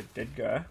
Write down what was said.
it did go.